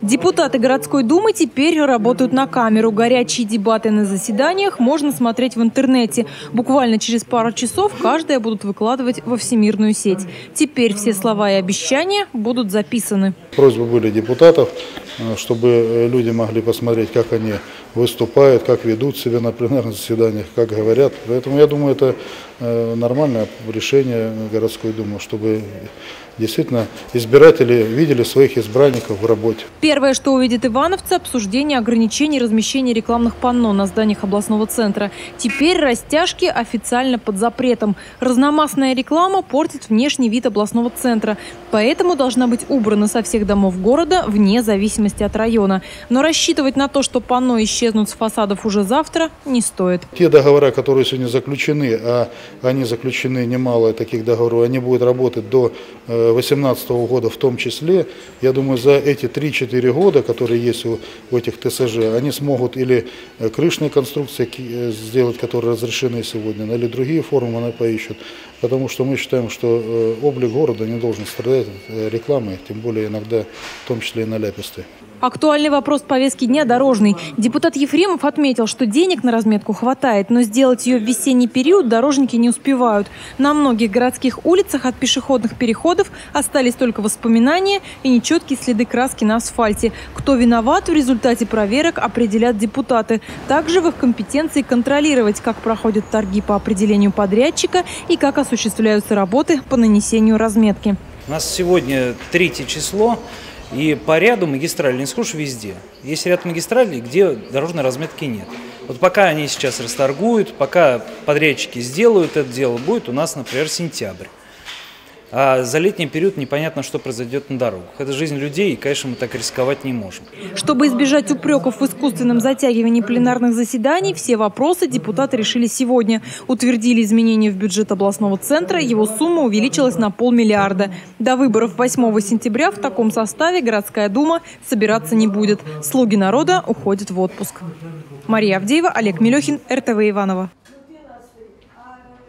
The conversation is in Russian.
Депутаты городской думы теперь работают на камеру. Горячие дебаты на заседаниях можно смотреть в интернете. Буквально через пару часов каждое будут выкладывать во всемирную сеть. Теперь все слова и обещания будут записаны. Просьбы были депутатов, э, чтобы э, люди могли посмотреть, как они выступают, как ведут себя на пленарных заседаниях, как говорят. Поэтому я думаю, это э, нормальное решение городской думы, чтобы действительно избиратели видели своих избранников в работе. Первое, что увидят ивановцы – обсуждение ограничений размещения рекламных панно на зданиях областного центра. Теперь растяжки официально под запретом. Разномастная реклама портит внешний вид областного центра. Поэтому должна быть убрана со всех домов города вне зависимости от района. Но рассчитывать на то, что панно исчезнут с фасадов уже завтра, не стоит. Те договора, которые сегодня заключены, а они заключены немало таких договоров, они будут работать до 2018 года в том числе, я думаю, за эти 3-4 года, которые есть у, этих ТСЖ, они смогут или э, крышные конструкции э, сделать, которые разрешены сегодня, или другие формы они поищут. Потому что мы считаем, что э, облик города не должен страдать рекламой, тем более иногда, в том числе и наляпистой. Актуальный вопрос повестки дня – дорожный. Депутат Ефремов отметил, что денег на разметку хватает, но сделать ее в весенний период дорожники не успевают. На многих городских улицах от пешеходных переходов остались только воспоминания и нечеткие следы краски на асфальте. Кто виноват в результате проверок определят депутаты. Также в их компетенции контролировать, как проходят торги по определению подрядчика и как осуществляются работы по нанесению разметки. У нас сегодня третье число. И по ряду магистралей не схож везде. Есть ряд магистралей, где дорожной разметки нет. Вот пока они сейчас расторгуют, пока подрядчики сделают это дело, будет у нас, например, сентябрь. А за летний период непонятно, что произойдет на дорогах. Это жизнь людей, и, конечно, мы так рисковать не можем. Чтобы избежать упреков в искусственном затягивании пленарных заседаний, все вопросы депутаты решили сегодня. Утвердили изменения в бюджет областного центра, его сумма увеличилась на полмиллиарда. До выборов 8 сентября в таком составе городская дума собираться не будет. Слуги народа уходят в отпуск. Мария Авдеева, Олег Мелехин, РТВ Иванова.